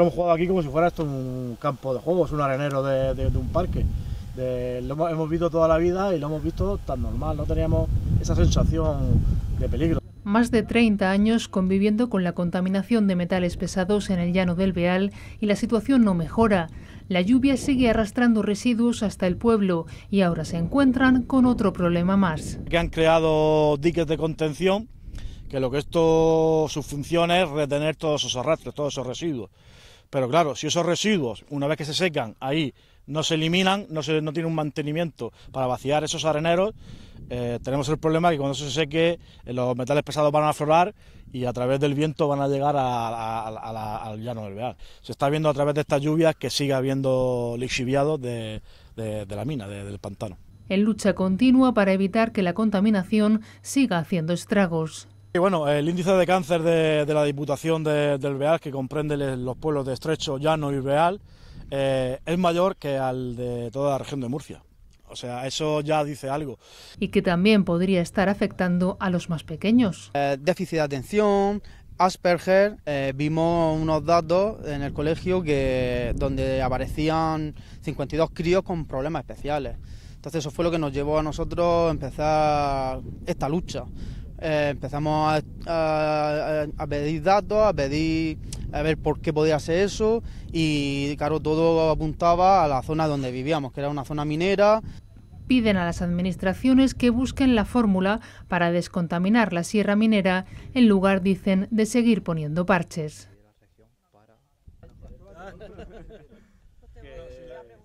nosotros hemos jugado aquí como si fuera esto un campo de juegos, un arenero de, un parque. lo hemos, visto toda la vida y lo hemos visto tan normal, no teníamos esa sensación de peligro. Más de 30 años conviviendo con la contaminación de metales pesados en el llano del Beal y la situación no mejora. La lluvia sigue arrastrando residuos hasta el pueblo y ahora se encuentran con otro problema más. Que han creado diques de contención, que lo que esto, su función es retener todos esos arrastres, todos esos residuos. Pero claro, si esos residuos, una vez que se secan, ahí no se eliminan, no, se, no tiene un mantenimiento para vaciar esos areneros, eh, tenemos el problema que cuando eso se seque, eh, los metales pesados van a aflorar y a través del viento van a llegar al llano del Beal. Se está viendo a través de estas lluvias que sigue habiendo lixiviados de, la mina, del pantano. En lucha continua para evitar que la contaminación siga haciendo estragos. Y bueno, el índice de cáncer de, la Diputación del Beal, que comprende los pueblos de Estrecho, Llano y Beal, eh, es mayor que al de toda la región de Murcia. O sea, eso ya dice algo. Y que también podría estar afectando a los más pequeños. Eh, déficit de atención, Asperger, eh, vimos unos datos en el colegio que donde aparecían 52 críos con problemas especiales. Entonces eso fue lo que nos llevó a nosotros a empezar esta lucha. Eh, empezamos a, pedir datos, a pedir a ver por qué podía ser eso y claro, todo apuntaba a la zona donde vivíamos, que era una zona minera. Piden a las administraciones que busquen la fórmula para descontaminar la sierra minera en lugar, dicen, de seguir poniendo parches.